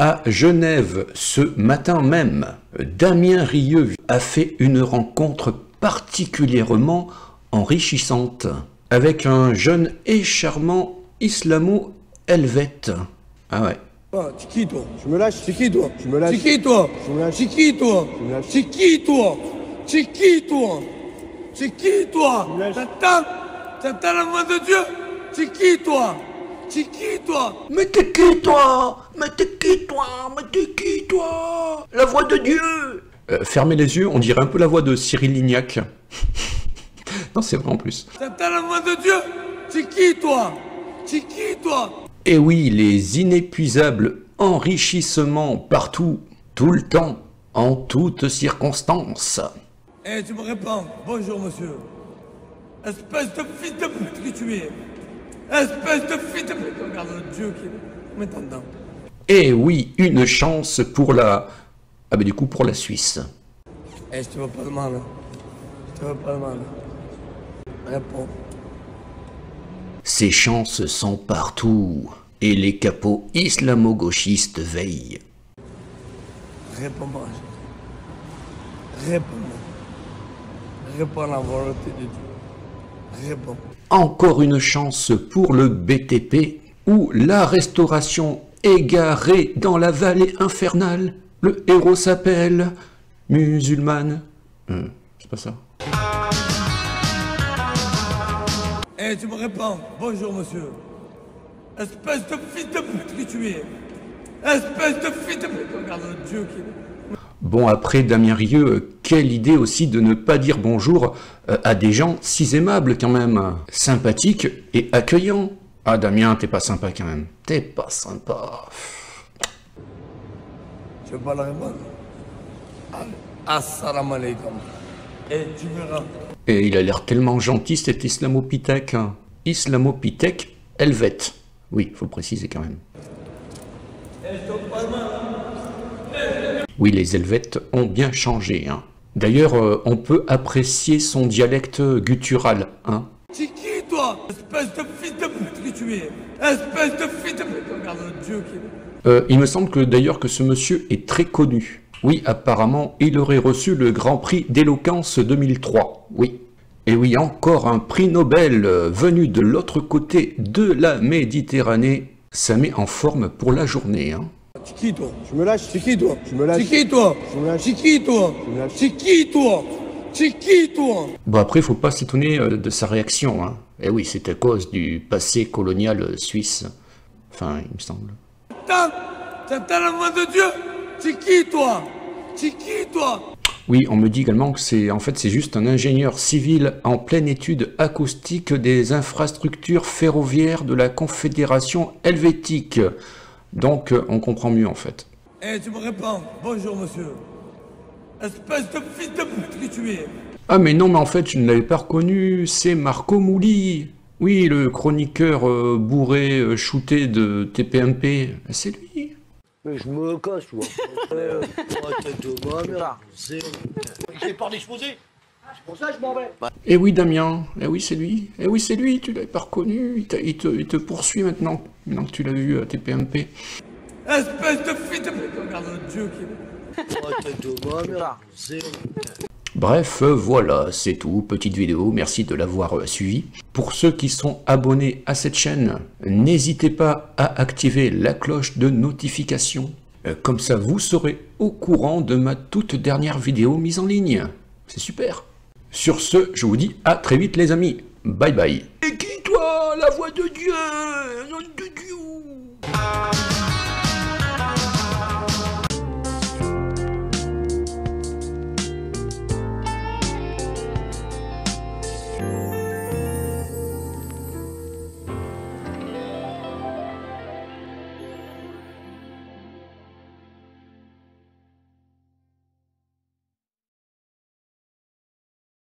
À Genève, ce matin même, Damien Rieu a fait une rencontre particulièrement enrichissante avec un jeune et charmant islamo-helvète. Ah ouais. Ah, c'est qui toi? Je me lâche. C'est qui toi? Je me lâche. C'est qui toi? Je me lâche. C'est qui toi? Je me lâche. C'est qui toi? C'est qui toi? C'est qui toi? Me lâche. T'entends T'entends la voix de Dieu C'est qui toi? C'est qui toi? Mais t'es qui toi? Mais t'es qui toi? Mais t'es qui toi? La voix de Dieu Euh, Fermez les yeux, on dirait un peu la voix de Cyril Lignac. non, c'est vrai en plus. T'entends la voix de Dieu C'est qui toi? C'est qui toi? Et oui, les inépuisables enrichissements partout, tout le temps, en toutes circonstances. Eh, tu me réponds. Bonjour, monsieur. Espèce de fils de pute que tu es. Espèce de fils de. Regarde le Dieu qui m'entend. Et oui, une chance pour la... Ah bah du coup pour la Suisse. Eh, je te veux pas de mal. hein. Je te veux pas de mal. Réponds. Ces chances sont partout, et les capots islamo-gauchistes veillent. Réponds-moi. Réponds-moi. Réponds à la volonté de Dieu. Encore une chance pour le BTP, où la restauration égarée dans la vallée infernale. Le héros s'appelle musulmane. Euh, c'est pas ça. Eh, tu me réponds. Bonjour, monsieur. Espèce de fils de pute que tu es. Espèce de fils de pute. Regarde Dieu qui Bon, après Damien Rieu, quelle idée aussi de ne pas dire bonjour euh, à des gens si aimables quand même, sympathiques et accueillants. Ah Damien, t'es pas sympa quand même. T'es pas sympa. Veux pas Allez. Assalamu alaikum. Et tu verras. Et il a l'air tellement gentil cet islamopithèque. hein. Islamopithèque helvète. Oui, faut préciser quand même. Oui, les helvètes ont bien changé. hein. D'ailleurs, euh, on peut apprécier son dialecte guttural. Hein. C'est qui toi Espèce de fils de pute? Que tu es? Espèce de fils de pute? Regarde le Dieu qui Euh, il me semble que d'ailleurs que ce monsieur est très connu. Oui, apparemment, il aurait reçu le Grand Prix d'éloquence 2003. Oui. Et oui, encore un prix Nobel euh, venu de l'autre côté de la Méditerranée. Ça met en forme pour la journée. Hein. C'est qui toi Je me lâche. C'est qui toi Je me lâche. C'est qui toi Je me lâche. C'est qui toi Je me lâche. C'est qui toi C'est qui toi Bon, après, il faut pas s'étonner euh, de sa réaction. Hein. Et oui, c'est à cause du passé colonial euh, suisse. Enfin, il me semble. T'entends la voix de Dieu C'est qui toi C'est qui toi Oui, on me dit également que c'est en fait c'est juste un ingénieur civil en pleine étude acoustique des infrastructures ferroviaires de la Confédération helvétique. Donc euh, on comprend mieux en fait. Eh, tu me réponds. Bonjour, monsieur. Espèce de fils de pute que tu es. Ah mais non mais en fait je ne l'avais pas reconnu, c'est Marco Mouli. Oui, le chroniqueur euh, bourré, euh, shooté de TPMP. C'est lui. Mais je me casse, tu vois. Euh, oh, J'ai peur d'exploser. C'est pour ça que je m'en vais. Eh oui Damien, eh oui c'est lui, eh oui c'est lui, tu l'avais pas reconnu, il, te, il te poursuit maintenant, maintenant que tu l'as vu à TPMP. Espèce de fils de pute. Regarde le Dieu qui Oh, Bref, voilà, c'est tout, petite vidéo, merci de l'avoir suivi. Pour ceux qui sont abonnés à cette chaîne, n'hésitez pas à activer la cloche de notification. Euh, Comme ça, vous serez au courant de ma toute dernière vidéo mise en ligne. C'est super. Sur ce, je vous dis à très vite les amis. Bye bye. Et qui toi, la voix de Dieu?